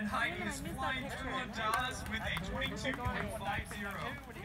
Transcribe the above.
And Heidi is flying through on Dallas with a 22.50.